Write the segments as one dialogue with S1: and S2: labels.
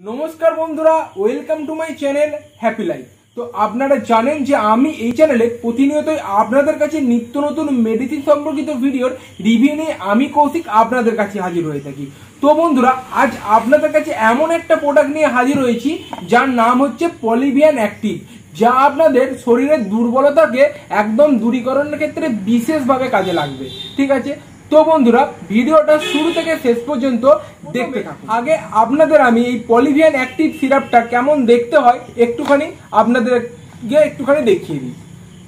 S1: নমস্কার বন্ধুরা welcome to my channel Happy Life তো আপনারা জানেন যে আমি এই চ্যানেলে প্রতিনিয়তই আপনাদের কাছে নিত্য নতুন মেডিসিন সম্পর্কিত ভিডিওর রিভিউ নিয়ে আমি কৌশিক আপনাদের কাছে হাজির হয়ে থাকি। তো বন্ধুরা, আজ আপনাদের কাছে এমন একটা প্রোডাক্ট নিয়ে হাজির হয়েছি, যার নাম হচ্ছে পলিভিয়ান অ্যাক্টিভ যা আপনাদের শরীরের দুর্বলতাকে একদম দূরীকরণের ক্ষেত্রে বিশেষভাবে কাজে লাগবে। ঠিক আছে? তো বন্ধুরা ভিডিওটা শুরু থেকে শেষ পর্যন্ত দেখতে আগে আপনাদের আমি এই পলিভিয়ান অ্যাক্টিভ সিরাপটা কেমন দেখতে হয় একটুখানি আপনাদেরকে একটুখানি দেখিয়ে দিই।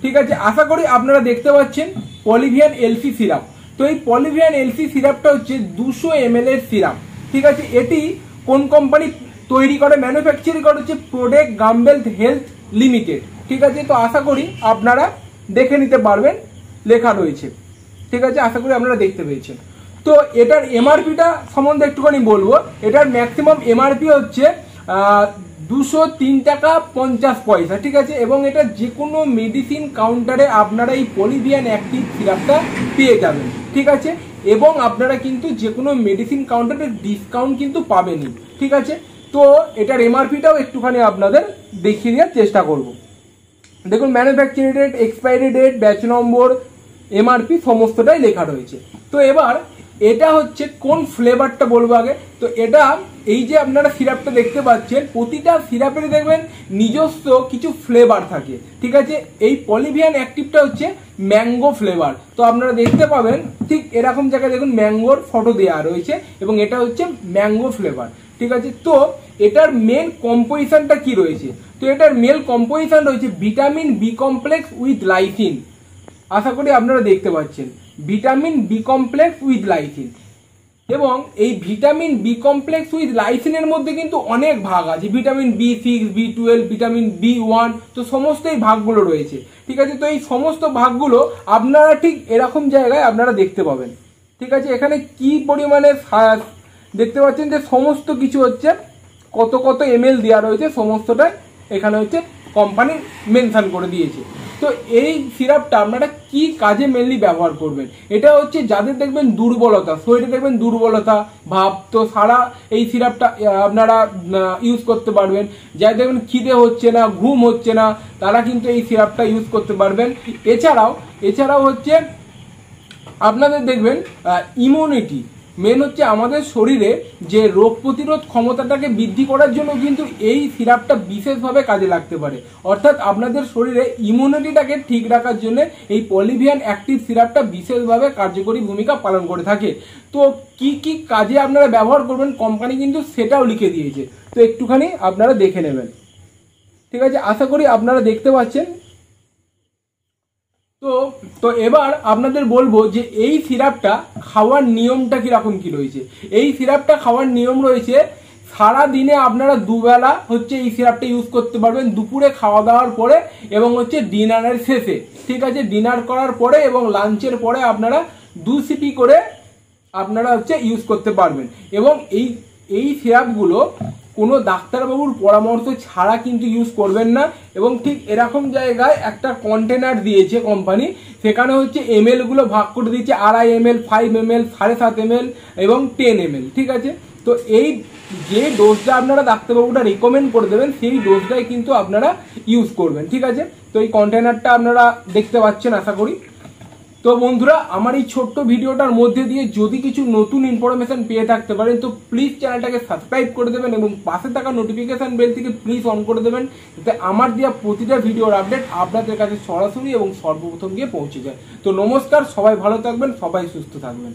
S1: ঠিক আছে? আশা করি আপনারা দেখতে পাচ্ছেন পলিভিয়ান এলসি সিরাপ তো এই পলিভিয়ান এলসি সিরাপটা হচ্ছে দুশো এম এর সিরাপ ঠিক আছে? এটি কোন কোম্পানি তৈরি করে ম্যানুফ্যাকচারিং করে হচ্ছে প্রোডেক্ট গাম্বেলথ হেলথ লিমিটেড ঠিক আছে? তো আশা করি আপনারা দেখে নিতে পারবেন লেখা রয়েছে। ঠিক আছে? আশা করি আপনারা দেখতে পেয়েছেন। তো এটার এমআরপিটা সম্বন্ধে একটুখানি বলব। এটার ম্যাক্সিমাম এমআরপি হচ্ছে দুশো তিন টাকা পঞ্চাশ পয়সা, ঠিক আছে? এবং এটা যে কোনো মেডিসিন কাউন্টারে আপনারা এই পলিভিয়ান অ্যাক্টিভ সিরাপটা পেয়ে যাবেন, ঠিক আছে? এবং আপনারা কিন্তু যে কোনো মেডিসিন কাউন্টারে ডিসকাউন্ট কিন্তু পাবেনই, ঠিক আছে? তো এটার এমআরপিটাও একটুখানি আপনাদের দেখিয়ে দেওয়ার চেষ্টা করব। দেখুন manufacturing date expiry date batch number MRP সমস্তটাই লেখা রয়েছে। তো এবার এটা হচ্ছে কোন ফ্লেভারটা বলব আগে? তো এটা এই যে আপনারা সিরাপটা দেখতে পাচ্ছেন, প্রতিটা সিরাপের দেখবেন নিজস্ব কিছু ফ্লেভার থাকে। ঠিক আছে? এই পলিভিয়ান অ্যাক্টিভটা হচ্ছে ম্যাঙ্গো ফ্লেভার তো আপনারা দেখতে পাবেন, ঠিক এরকম জায়গায় দেখুন ম্যাঙ্গোর ফটো দেওয়া রয়েছে এবং এটা হচ্ছে ম্যাঙ্গো ফ্লেভার ঠিক আছে? তো এটার মেন কম্পোজিশনটা কি রয়েছে? তো এটার মেল কম্পোজিশন রয়েছে vitamin B complex with lysine আশা করি আপনারা দেখতে পাচ্ছেন। Vitamin B complex with lysine এবং এই ভিটামিন বি কমপ্লেক্স উইথ লাইসিনের মধ্যে কিন্তু অনেক ভাগ আছে। Vitamin B six B twelve vitamin B one তো সমস্ত এই ভাগগুলো রয়েছে। ঠিক আছে? তো এই সমস্ত ভাগগুলো আপনারা ঠিক এরকম জায়গায় আপনারা দেখতে পাবেন। ঠিক আছে? এখানে কি পরিমাণে দেখতে পাচ্ছেন যে সমস্ত কিছু হচ্ছে, কত কত এম এল দেওয়া রয়েছে, সমস্তটাই এখানে হচ্ছে কোম্পানি মেনশন করে দিয়েছে। তো এই সিরাপটা আপনারা কি কাজে মেনলি ব্যবহার করবেন? এটা হচ্ছে যাদের দেখবেন দুর্বলতা, শরীরে দেখবেন দুর্বলতা, ভাব, তো সারা এই সিরাপটা আপনারা ইউজ করতে পারবেন। যাদের দেখবেন খিদে হচ্ছে না, ঘুম হচ্ছে না, তারা কিন্তু এই সিরাপটা ইউজ করতে পারবেন। এছাড়াও এছাড়াও হচ্ছে আপনাদের দেখবেন ইমিউনিটি মেন হচ্ছে আমাদের শরীরে যে রোগ প্রতিরোধ ক্ষমতাটাকে বৃদ্ধি করার জন্য কিন্তু এই সিরাপটা বিশেষভাবে কাজে লাগতে পারে। অর্থাৎ আপনাদের শরীরে ইমিউনিটিটাকে ঠিক রাখার জন্য এই পলিভিয়ান অ্যাক্টিভ সিরাপটা বিশেষভাবে কার্যকরী ভূমিকা পালন করে থাকে। তো কি কি কাজে আপনারা ব্যবহার করবেন কোম্পানি কিন্তু সেটাও লিখে দিয়েছে। তো একটুখানি আপনারা দেখে নেবেন। ঠিক আছে, আশা করি আপনারা দেখতে পাচ্ছেন। তো তো এবার আপনাদের বলব যে এই সিরাপটা খাওয়ার নিয়মটা কীরকম কী রয়েছে? এই সিরাপটা খাওয়ার নিয়ম রয়েছে সারা দিনে আপনারা দুবেলা হচ্ছে এই সিরাপটা ইউজ করতে পারবেন, দুপুরে খাওয়া দাওয়ার পরে এবং হচ্ছে ডিনারের শেষে। ঠিক আছে? ডিনার করার পরে এবং লাঞ্চের পরে আপনারা দু সিপি করে আপনারা হচ্ছে ইউজ করতে পারবেন। এবং এই এই সিরাপগুলো কোনো ডাক্তারবাবুর পরামর্শ ছাড়া কিন্তু ইউজ করবেন না এবং ঠিক এরকম জায়গায় একটা কন্টেনার দিয়েছে কোম্পানি সেখানে হচ্ছে এমগুলো ভাগ করে দিয়েছে, আড়াই এম এল ফাইভ এম এল সাড়ে সাত এম এল এবং টেন এম ঠিক আছে? তো এই যে ডোজটা আপনারা ডাক্তারবাবুটা রিকমেন্ড করে দেবেন, সেই ডোজটাই কিন্তু আপনারা ইউজ করবেন, ঠিক আছে? তো এই কন্টেনারটা আপনারা দেখতে পাচ্ছেন, আশা করি। তো বন্ধুরা, আমার এই ছোট্ট ভিডিওটার মধ্যে দিয়ে যদি কিছু নতুন ইনফরমেশন পেয়ে থাকতে পারেন, তো প্লিজ চ্যানেলটাকে সাবস্ক্রাইব করে দেবেন এবং পাশে থাকা নোটিফিকেশান থেকে প্লিজ অন করে দেবেন, যাতে আমার দেওয়া প্রতিটা ভিডিওর আপডেট আপনাদের কাছে সরাসরি এবং সর্বপ্রথম গিয়ে পৌঁছে যায়। তো নমস্কার, সবাই ভালো থাকবেন, সবাই সুস্থ থাকবেন।